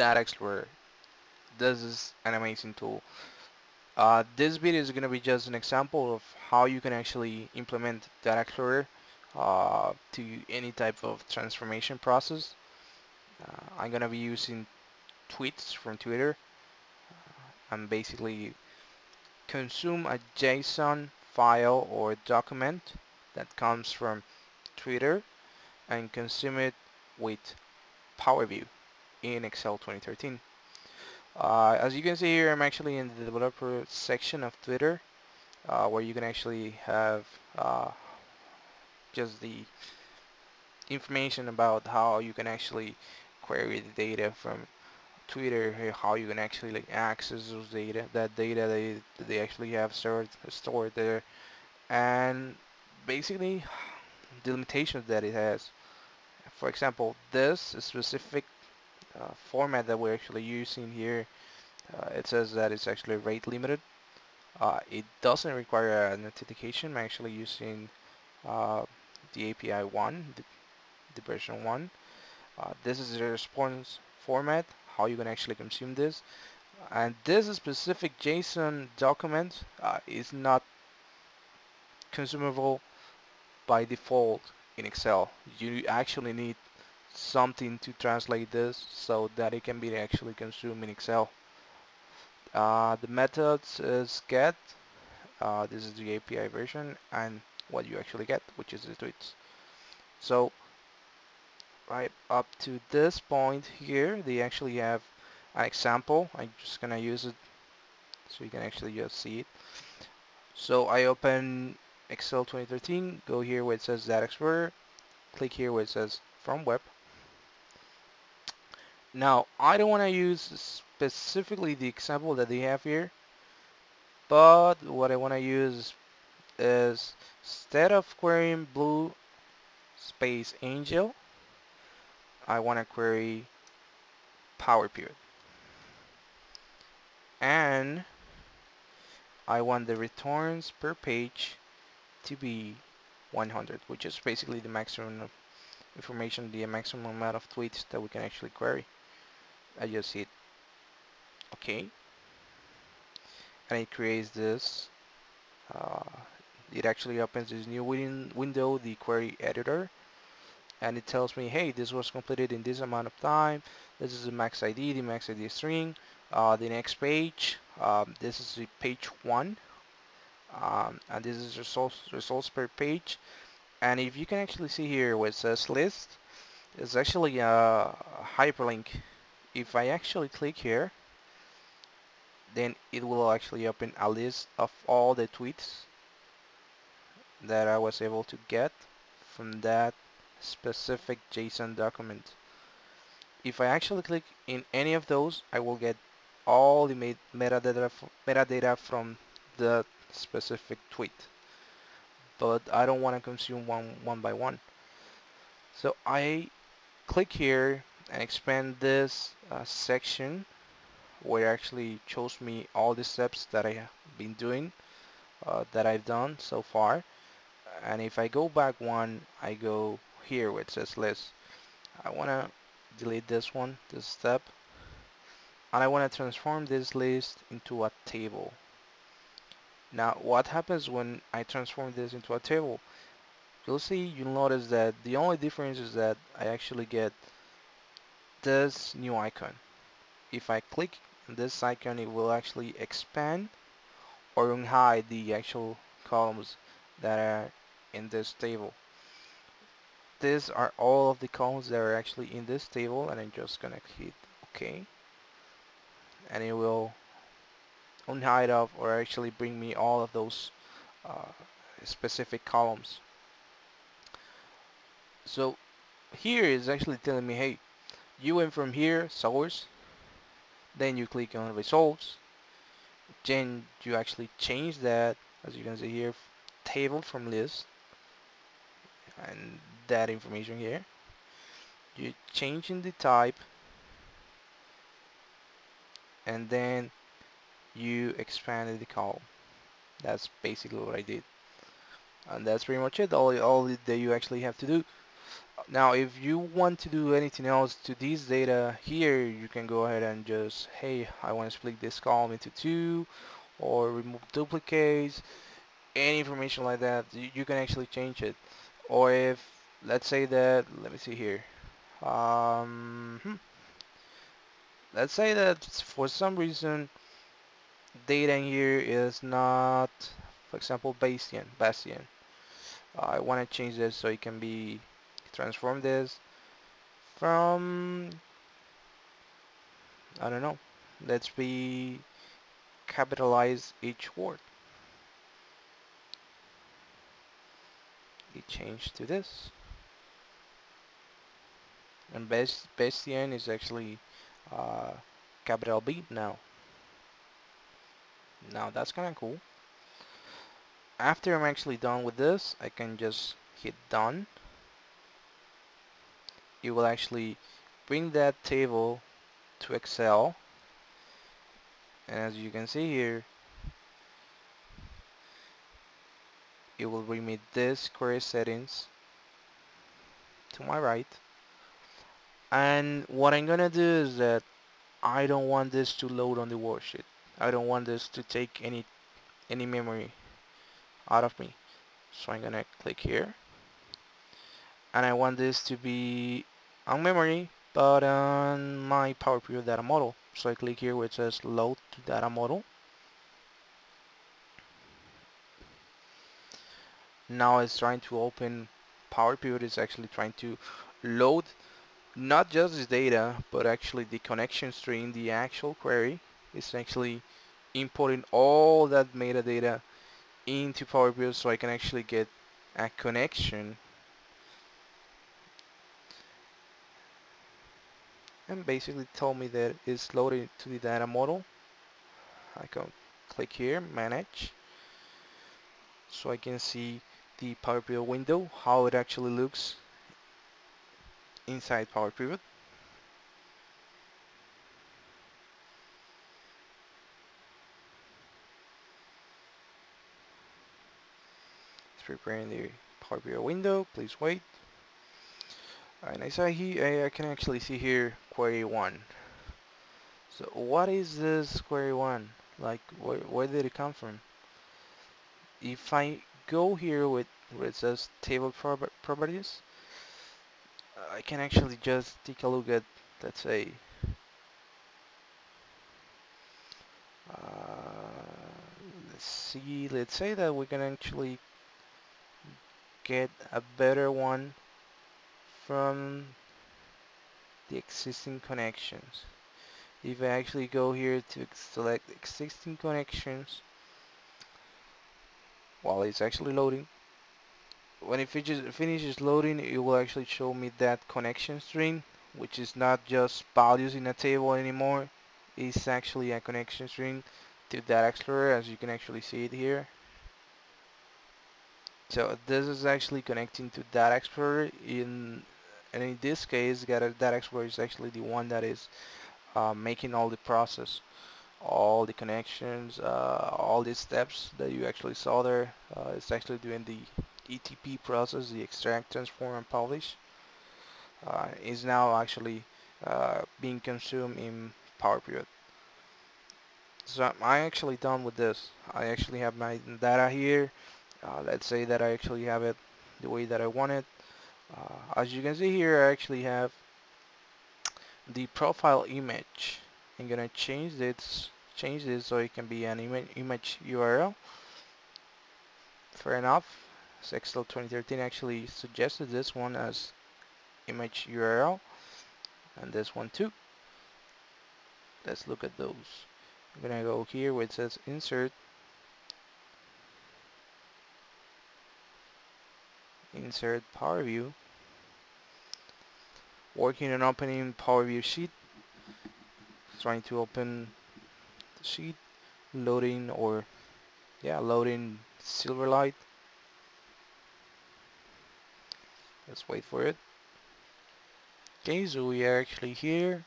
Data Explorer. This is an amazing tool. Uh, this video is going to be just an example of how you can actually implement Data Explorer uh, to any type of transformation process. Uh, I'm going to be using tweets from Twitter uh, and basically consume a JSON file or document that comes from Twitter and consume it with Power View in Excel 2013. Uh, as you can see here, I'm actually in the developer section of Twitter uh, where you can actually have uh, just the information about how you can actually query the data from Twitter, how you can actually like, access those data, that data they they actually have stored stored there, and basically the limitations that it has. For example, this specific uh, format that we're actually using here, uh, it says that it's actually rate limited. Uh, it doesn't require an authentication. I'm actually using uh, the API 1, the, the version 1. Uh, this is the response format, how you can actually consume this. And this specific JSON document uh, is not consumable by default in Excel. You actually need something to translate this so that it can be actually consumed in Excel. Uh, the methods is get, uh, this is the API version, and what you actually get, which is the tweets. So right up to this point here, they actually have an example. I'm just gonna use it so you can actually just see it. So I open Excel 2013, go here where it says Data Explorer, click here where it says From Web. Now I don't want to use specifically the example that they have here, but what I want to use is instead of querying blue space angel I want to query PowerPivot. And I want the returns per page to be 100 which is basically the maximum of information the maximum amount of tweets that we can actually query I just hit OK and it creates this uh, it actually opens this new win window, the query editor, and it tells me, hey, this was completed in this amount of time. This is the max ID, the max ID string. Uh, the next page, um, this is the page one, um, and this is results results per page. And if you can actually see here where it says list, it's actually a hyperlink. If I actually click here, then it will actually open a list of all the tweets that I was able to get from that specific JSON document. If I actually click in any of those, I will get all the metadata, metadata from the specific tweet. But I don't want to consume one, one by one. So I click here and expand this uh, section where it actually shows me all the steps that I have been doing, uh, that I've done so far. And if I go back one I go here where it says list. I want to delete this one this step and I want to transform this list into a table. Now what happens when I transform this into a table? You'll see you'll notice that the only difference is that I actually get this new icon if I click this icon it will actually expand or hide the actual columns that are in this table. These are all of the columns that are actually in this table and I'm just gonna hit OK and it will unhide off or actually bring me all of those uh, specific columns. So here is actually telling me hey you went from here source then you click on results then you actually change that as you can see here table from list and that information here. You change in the type and then you expanded the column. That's basically what I did. And that's pretty much it. All, all that you actually have to do now if you want to do anything else to this data here you can go ahead and just hey I want to split this column into two or remove duplicates any information like that you, can actually change it. Or if let's say that let me see here. Um, hmm. let's say that for some reason data in here is not for example Bayesian Bayesian I want to change this so it can be transform this from I don't know. Let's be capitalize each word. It changed to this. And best is actually uh, capital B now. Now that's kinda cool. After I'm actually done with this I can just hit done it will actually bring that table to Excel. And as you can see here it will bring me this query settings to my right. And what I'm gonna do is that I don't want this to load on the worksheet. I don't want this to take any any memory out of me. So I'm gonna click here. And I want this to be on memory but on my Power data model. So I click here where it says load data model. Now it's trying to open Power Pivot is actually trying to load not just this data but actually the connection string the actual query is actually importing all that metadata into Power Pivot so I can actually get a connection and basically tell me that it's loaded to the data model I can click here manage so I can see the Power Pivot window how it actually looks inside Power Pivot preparing the Power BI window. Please wait. And I saw here, I can actually see here query one. So what is this query one? Like, where, where did it come from? If I go here with where it says table properties, I can actually just take a look at, let's say, uh, let's see, let's say that we can actually get a better one from the existing connections. If I actually go here to select existing connections while it's actually loading, when it finishes loading it will actually show me that connection string which is not just values in a table anymore it's actually a connection string to Data Explorer as you can actually see it here so this is actually connecting to Data Explorer in and in this case Data Explorer is actually the one that is uh, making all the process all the connections uh, all the steps that you actually saw there. Uh, it's actually doing the ETP process the extract transform and publish. Uh, is now actually uh, being consumed in Power Pivot so I'm actually done with this. I actually have my data here. Uh, let's say that I actually have it the way that I want it uh, as you can see here I actually have the profile image. I'm gonna change this change this so it can be an ima image URL fair enough. Excel 2013 actually suggested this one as image URL and this one too. Let's look at those. I'm gonna go here where it says insert insert Power View. Working on opening Power View sheet. Trying to open the sheet. Loading or yeah loading Silverlight let's wait for it. Okay so we are actually here.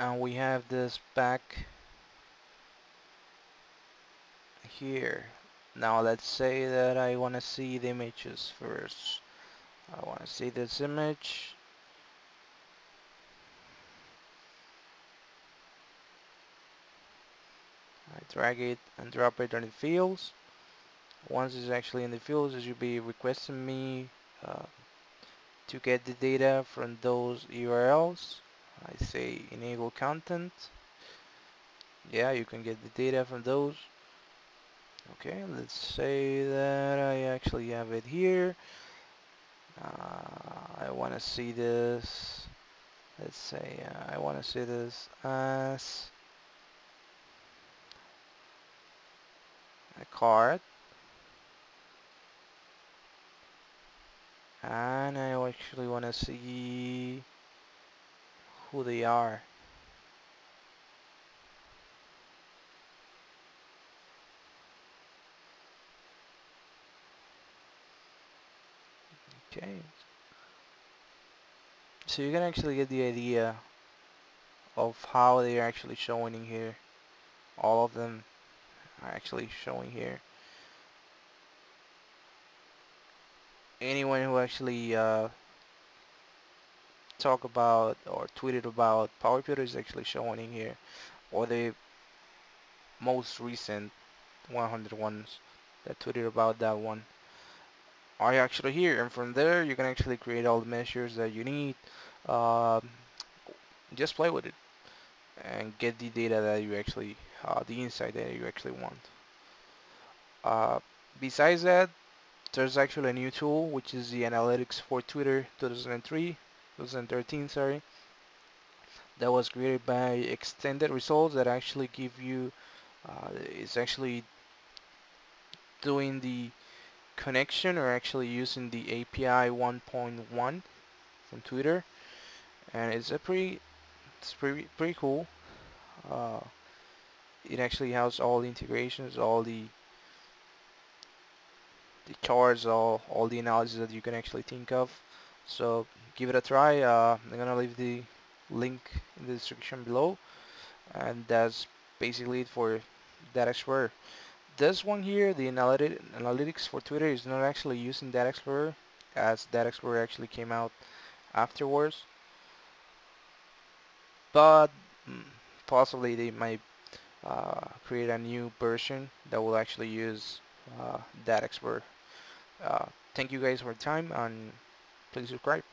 And we have this back here now let's say that I want to see the images first. I want to see this image. I drag it and drop it on the fields. Once it's actually in the fields it should be requesting me uh, to get the data from those URLs I say enable content. Yeah you can get the data from those okay let's say that I actually have it here. Uh, I want to see this. Let's say uh, I want to see this as a card. And I actually want to see who they are okay so you can actually get the idea of how they are actually showing in here. All of them are actually showing here. Anyone who actually uh, talk about or tweeted about PowerPivot is actually showing in here. Or the most recent 100 ones that tweeted about that one are actually here? And from there you can actually create all the measures that you need um, just play with it and get the data that you actually uh, the insight that you actually want. Uh, besides that there's actually a new tool which is the analytics for Twitter 2003 2013 sorry that was created by extended results that actually give you uh, it's actually doing the connection or actually using the API 1.1 from Twitter. And it's a pretty it's pretty pretty cool. Uh, it actually has all the integrations all the the charts all all the analysis that you can actually think of. So give it a try. Uh, I'm gonna leave the link in the description below. And that's basically it for Data Explorer this one here the analytic analytics for Twitter is not actually using Data Explorer as Data Explorer actually came out afterwards. But mm, possibly they might uh, create a new version that will actually use uh, Explorer. Uh, thank you guys for your time and please subscribe